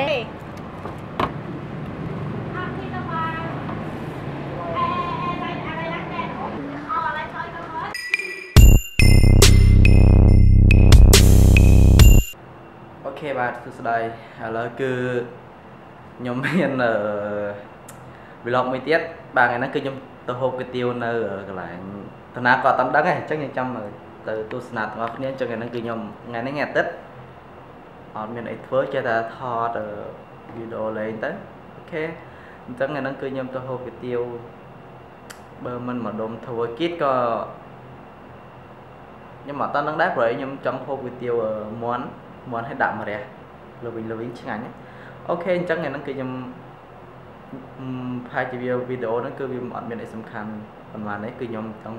ទេអូខេបាទសួស្តីឥឡូវគឺខ្ញុំមានអឺ vlog មួយទៀតបាទថ្ងៃហ្នឹងគឺខ្ញុំទៅហូបគុយទាវនៅកន្លែងតាណាក៏អត់ដឹងទេអញ្ចឹងខ្ញុំចាំទៅទស្សនាទាំងអស់គ្នាអញ្ចឹងថ្ងៃហ្នឹងគឺខ្ញុំថ្ងៃនេះថ្ងៃអាទិត្យ អត់មានអីធ្វើចេះតែថតវីដេអូលេងទៅ OK អញ្ចឹងថ្ងៃហ្នឹងគឺខ្ញុំទៅហូបគុយទាវបើមិនមកដុំធ្វើគៀតក៏ខ្ញុំអត់ទាន់ដឹងដែរព្រោះខ្ញុំចង់ហូបគុយទាវមាន់មាន់ឲ្យដាក់ម្រះលើវិញលើវិញឆ្ងាញ់ណា OK អញ្ចឹងថ្ងៃហ្នឹងគឺខ្ញុំអឺប្រហែលជាវាវីដេអូហ្នឹងគឺវាអត់មានអីសំខាន់ប៉ុន្មានទេគឺខ្ញុំចង់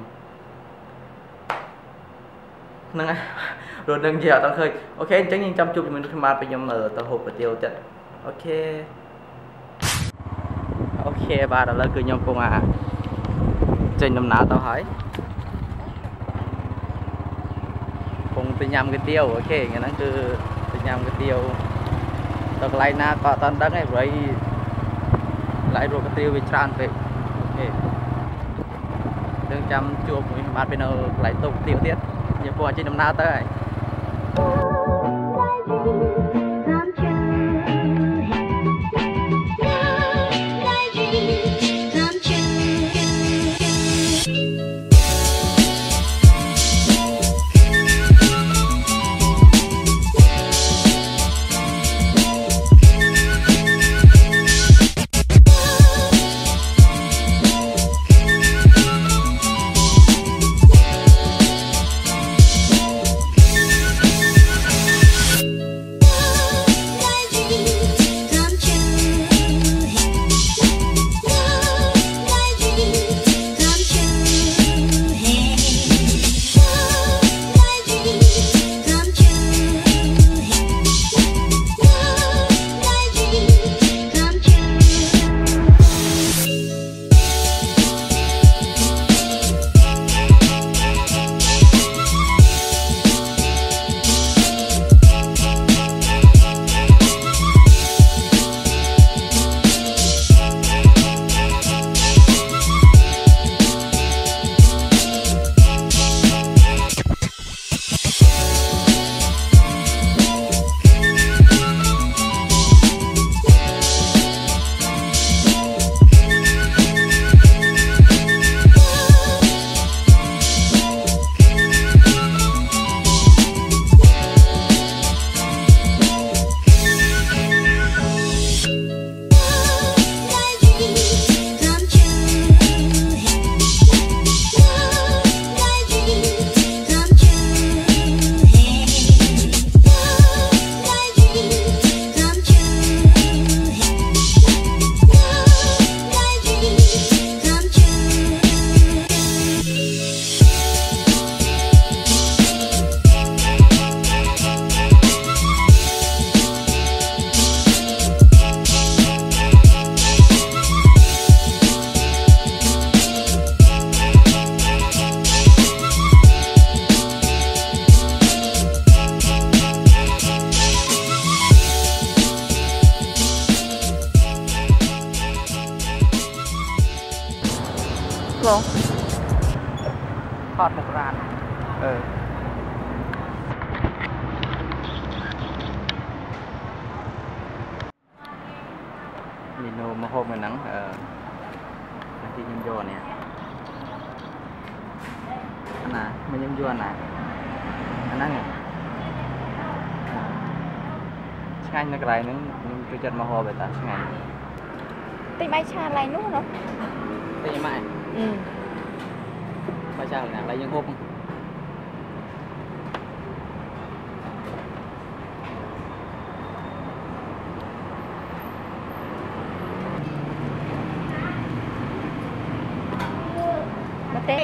ហ្នឹងហើយ រត់នឹងជាអត់ដល់ឃើញ OK អញ្ចឹងយើងចាំជួបជាមួយនឹងខ្មែរពេលខ្ញុំទៅហូបគុយទាវទៀត OK OK បាទឥឡូវគឺខ្ញុំកំពុងអាចេញដំណើរទៅហើយកំពុងទៅញ៉ាំគុយទាវ OK ថ្ងៃហ្នឹងគឺទៅញ៉ាំគុយទាវទៅកន្លែងណាក៏អត់ដឹងទេព្រោះកន្លែងរកគុយទាវវាច្រើនពេក OKយើងចាំជួបមួយបាទពេលនៅកន្លែងតុកគុយទាវទៀតយើងពុំអាចចេញដំណើរទៅហើយ ណាមកខ្ញុំយកអាណាអាហ្នឹងឯងឆ្ងាញ់នៅកន្លែងហ្នឹងខ្ញុំចូលចិត្តមកហូបតែឆ្ងាញ់ទិញបាយឆាឡៃនោះណោះតែម៉ែអឺបើចាំណាឡើយយើងហូបមកទេ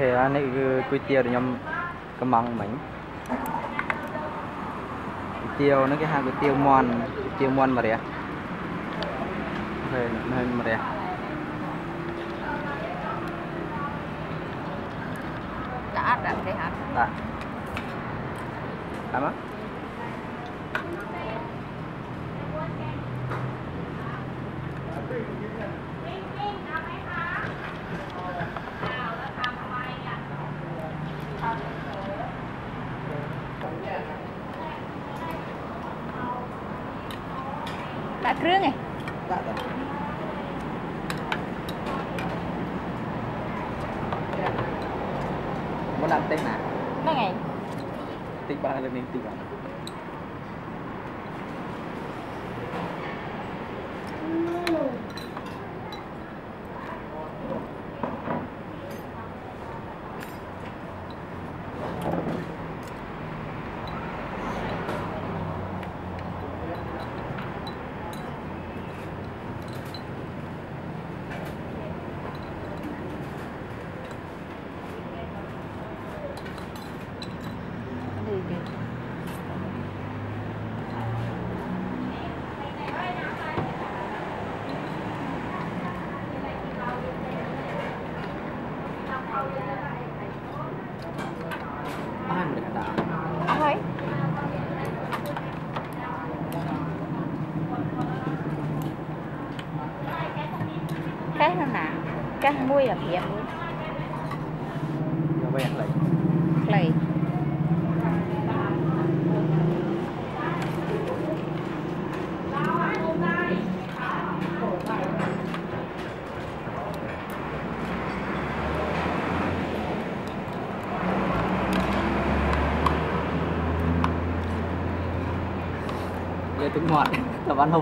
ខេអានេះគឺគុយទាវដែលខ្ញុំកំងមិញគុយទាវហ្នឹងគេហៅគុយទាវមន់គុយទាវមន់មរះពេលនៅមរះដាក់ដាក់ទេហ่ะដាក់តាមមក đã krương này ដាក់ទៅមកដាក់ផ្ទៃណា đó ngày តិចបានលើនេះតិចបាន បានមិនដាក់ ăn thấy cái nó nè cái muối là hiệp យកវិញខ្លី clay លេទឹកមាត់តបានហូ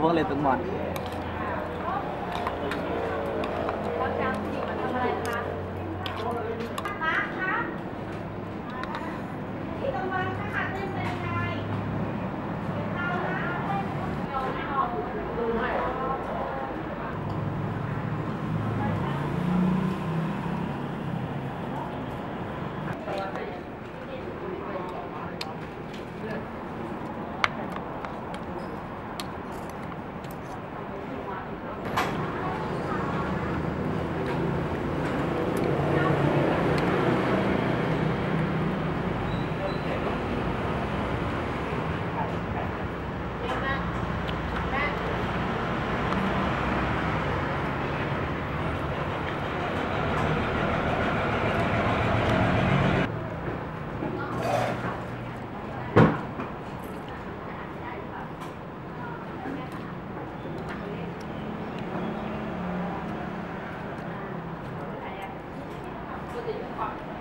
ប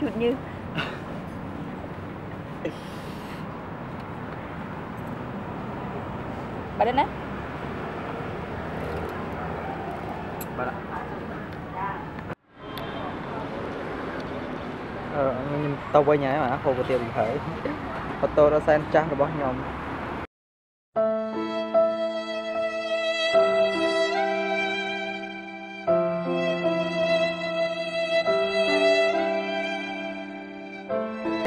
ជូតញើសបាត់ហើយណាបាទអឺខ្ញុំទៅវិញហើយបាទហូបគុយទាវវិញហើយអូតូរ៉ាសែនចាស់របស់ខ្ញុំ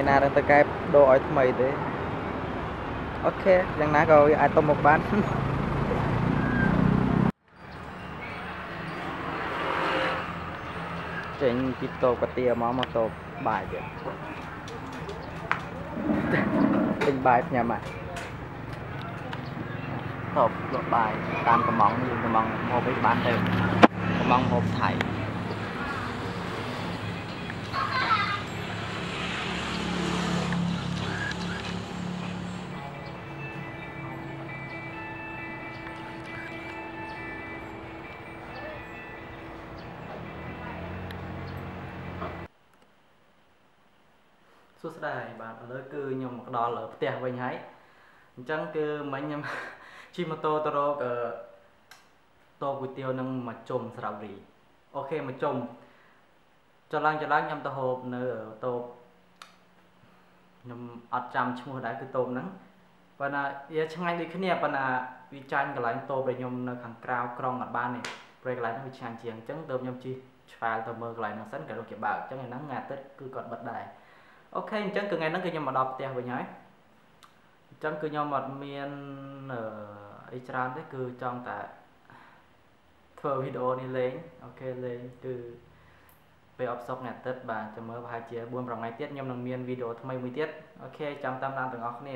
ណានឹងទៅកែបដូរឲ្យថ្មីទេអូខេយ៉ាងណាក៏វាអាចទៅមកបានចេញពីតូបកាទៀមកមកតូបបាយទៀតទិញបាយញ៉ាំអាតូបលក់បាយតាមកំងយើងកំងហូបឲ្យបានទៅកំងហូបថៃ សួស្តីបាទឥឡូវគឺខ្ញុំមកដល់ផ្ទះវិញហើយអញ្ចឹងគឺមិញខ្ញុំជិះម៉ូតូទៅរកអឺតូបគុយទាវនឹងមកជុំស្រាវរីអូខេមកជុំចុះឡើងចុះឡើងខ្ញុំទៅហូបនៅតូបខ្ញុំអត់ចាំឈ្មោះដែរគឺតូបហ្នឹងប៉ុន្តែវាឆ្ងាញ់ដូចគ្នាប៉ុន្តែវាចាញ់កន្លែងតូបដែលខ្ញុំនៅខាងក្រៅក្រុងអត់បានទេព្រោះកន្លែងហ្នឹងវាឆ្ងាញ់ជាងអញ្ចឹងទៅខ្ញុំជិះឆ្វែលទៅមើលកន្លែងហ្នឹងសិនក៏រកគេបើកអញ្ចឹងឯហ្នឹងថ្ងៃអាទិត្យគឺគាត់បិទដែរ OK អញ្ចឹងគឺថ្ងៃហ្នឹងគឺខ្ញុំមកដល់ផ្ទះវិញហើយអញ្ចឹងគឺខ្ញុំអត់មានអឺអីច្រើនទេគឺចង់តែធ្វើវីដេអូនេះលេង OK លេងគឺពេលអផ្សុកថ្ងៃអាទិត្យបាទចាំមើលប្រហែលជា4 5ថ្ងៃទៀតខ្ញុំនឹងមានវីដេអូថ្មីមួយទៀត OK ចាំតាមដានទាំងអស់គ្នា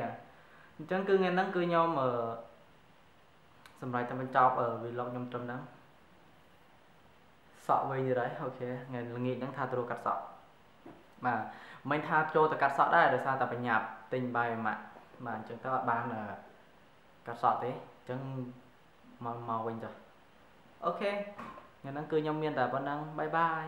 អញ្ចឹងគឺថ្ងៃហ្នឹងគឺខ្ញុំអឺសម្រាប់តែបញ្ចប់អឺ vlog ខ្ញុំត្រឹមហ្នឹងសក់វិញទៀតហើយអូខេថ្ងៃល្ងាចហ្នឹងថាត្រូវកាត់សក់ បាទមិនថាចូលទៅកាត់សក់ដែរដោយសារតែបញ្ញាប់ទិញបាយម៉ាក់បាទអញ្ចឹងទៅអត់បានកាត់សក់ទេអញ្ចឹងមកមកវិញចុះអូខេថ្ងៃហ្នឹងគឺខ្ញុំមានតែប៉ុណ្ណឹងបាយបាយ